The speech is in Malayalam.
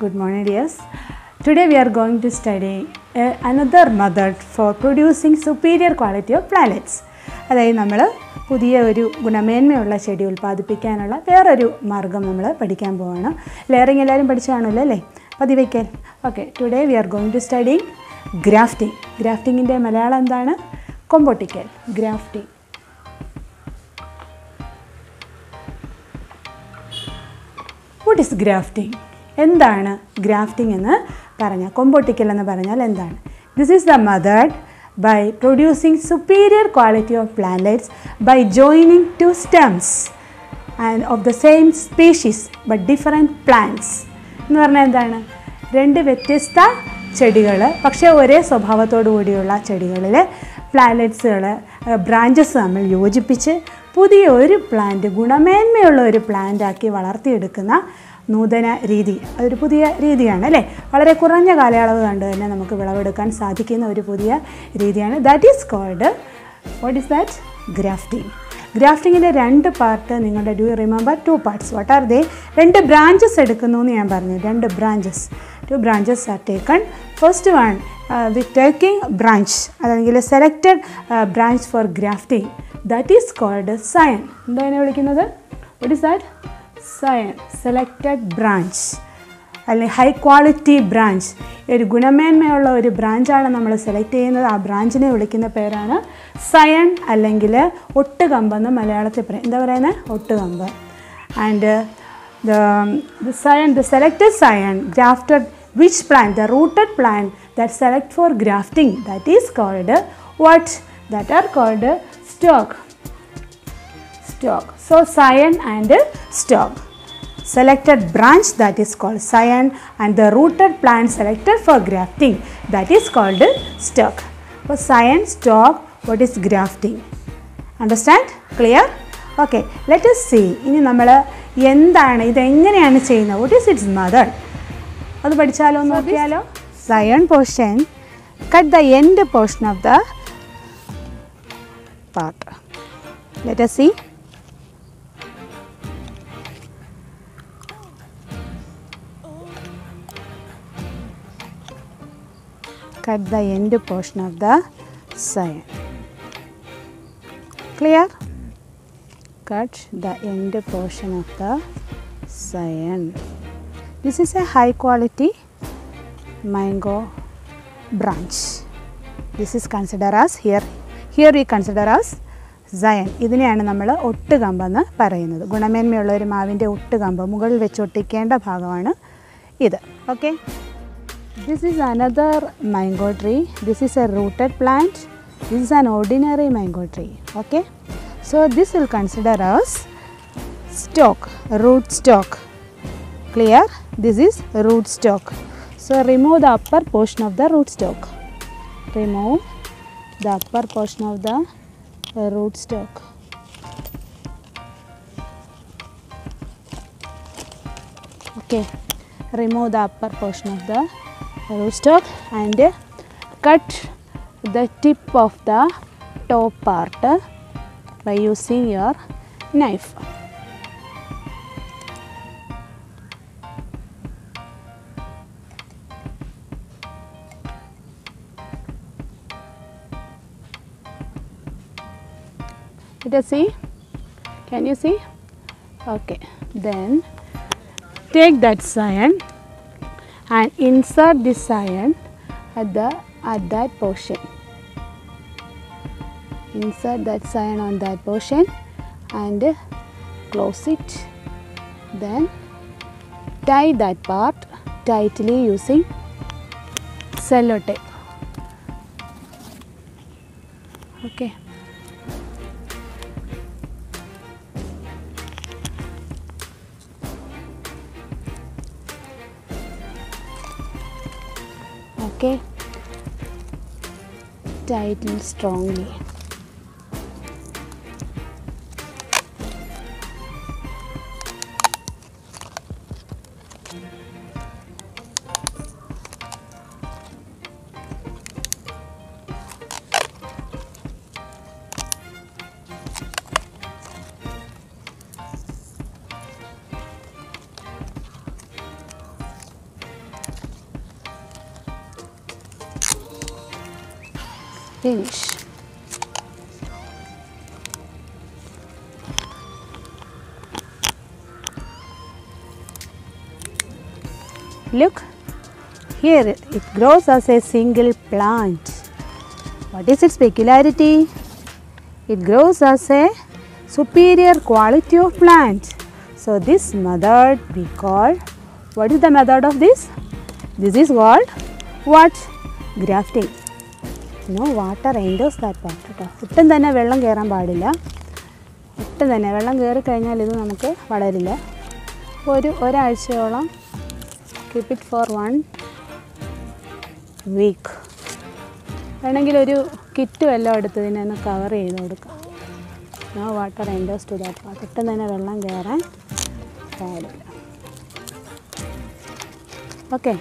Good morning, dears. Today we are going to study uh, another method for producing quality of plants. അതായത് നമ്മൾ പുതിയ ഒരു ഗുണമേന്മയുള്ള ചെടി ഉൽപ്പാദിപ്പിക്കാനുള്ള വേറൊരു മാർഗം നമ്മൾ പഠിക്കാൻ പോവാണ്. ലെയറിങ് എല്ലാവരും പഠിച്ചതാണല്ലോ അല്ലേ? പതിവയ്ക്കൽ. Okay today we are going to study grafting ഗ്രാഫ്റ്റിങ്ങിന്റെ Malayalam എന്താണ്? കൊമ്പൊട്ടിക്കൽ ഗ്രാഫ്റ്റിംഗ് വാട്ട് ഇസ് ഗ്രാഫ്റ്റിംഗ് എന്താണ് ഗ്രാഫ്റ്റിംഗ് എന്ന് പറഞ്ഞാൽ കൊമ്പൊട്ടിക്കൽ എന്ന് പറഞ്ഞാൽ എന്താണ്? This is the method by producing superior quality of plants by joining two stems and of the same species but different plants എന്ന് പറഞ്ഞാൽ എന്താണ്? രണ്ട് വ്യത്യസ്ത ചെടികൾ പക്ഷേ ഒരേ സ്വഭാവത്തോടു കൂടിയുള്ള ചെടികളിൽ പ്ലാനറ്റ്സുകൾ ബ്രാഞ്ചസ് തമ്മിൽ യോജിപ്പിച്ച് പുതിയ ഒരു പ്ലാന്റ് ഗുണമേന്മയുള്ള ഒരു പ്ലാന്റ് ആക്കി വളർത്തിയെടുക്കുന്ന നൂതന രീതി. അതൊരു പുതിയ രീതിയാണ് അല്ലേ? വളരെ കുറഞ്ഞ കാലയളവ് കണ്ട് തന്നെ നമുക്ക് വിളവെടുക്കാൻ സാധിക്കുന്ന ഒരു പുതിയ രീതിയാണ്. That is called what is that grafting ഗ്രാഫ്റ്റിങ്ങിന്റെ രണ്ട് പാർട്ട് നിങ്ങളുടെ do remember two parts what are they രണ്ട് ബ്രാഞ്ചസ് എടുക്കുന്നു എന്ന് ഞാൻ പറഞ്ഞു. രണ്ട് branches two branches are taken first one we taking branch അല്ലെങ്കിൽ selected branch for grafting that is called scion എന്താ എന്നെ വിളിക്കുന്നത്? What is that scion selected branch അല്ലെങ്കിൽ ഹൈ ക്വാളിറ്റി ബ്രാഞ്ച് ഒരു ഗുണമേന്മയുള്ള ഒരു ബ്രാഞ്ചാണ് നമ്മൾ സെലക്ട് ചെയ്യുന്നത്. ആ ബ്രാഞ്ചിനെ വിളിക്കുന്ന പേരാണ് സയൺ അല്ലെങ്കിൽ ഒട്ടുകമ്പെന്ന് മലയാളത്തിൽ പറയും. എന്താ പറയുന്നത് ഒട്ടുകമ്പ്. And the the scion the selected scion grafted which plant the rooted plant that select for grafting that is called what that are called stock stock so cyan and stock selected branch that is called cyan and the rooted plant selected for grafting that is called stock. For cyan stock, what is grafting? Understand? Clear? Okay let us see ഇനി നമ്മൾ എന്താണ് ഇതെങ്ങനെയാണ് ചെയ്യുന്നത് വട്ട് ഈസ് ഇറ്റ്സ് മദർ അത് പഠിച്ചാലോ നോക്കിയാലോ scion portion cut the end portion of the part. Let us see. Cut the end portion of the cyan. Clear? Cut the end portion of the cyan. This is a high quality mango branch. This is considered as here Here we consider as sine ഇതിനെയാണ് നമ്മൾ ഒട്ടുകമ്പെന്ന് പറയുന്നത് ഗുണമേന്മയുള്ള ഒരു മാവിന്റെ ഒട്ടുകമ്പ് മുകളിൽ വെച്ച് ഒട്ടിക്കേണ്ട ഭാഗമാണ് ഇത് okay This is another mango tree. This is a rooted plant. This is an ordinary mango tree. Okay. So this will consider as stalk, root stalk. Clear? This is root stalk. So remove the upper portion of the root stalk. Remove the upper portion of the uh, root stalk. Okay. Remove the upper portion of the rootstock and cut the tip of the top part by using your knife. Let us see. Can you see? Okay. Then take that cyan and insert this iron at the at that portion insert that cyan on that portion and close it then tie that part tightly using cello tape okay okay? Tighten strongly finish look here it grows as a single plant. What is its peculiarity? It grows as a superior quality of plant. So this method we call what is the method of this? This is called what? Grafting no water enters that part കേട്ടോ. ഒട്ടും തന്നെ വെള്ളം കയറാൻ പാടില്ല. ഒട്ടും തന്നെ. വെള്ളം കയറി കഴിഞ്ഞാൽ ഇത് നമുക്ക് വളരില്ല. ഒരു ഒരാഴ്ചയോളം keep it for one week വേണമെങ്കിൽ ഒരു കിറ്റ് വല്ലതും എടുത്ത് ഇതിനെ കവർ ചെയ്ത് കൊടുക്കാം. No water enters to that part ഒട്ടും തന്നെ വെള്ളം കയറാൻ പാടില്ല. ഓക്കെ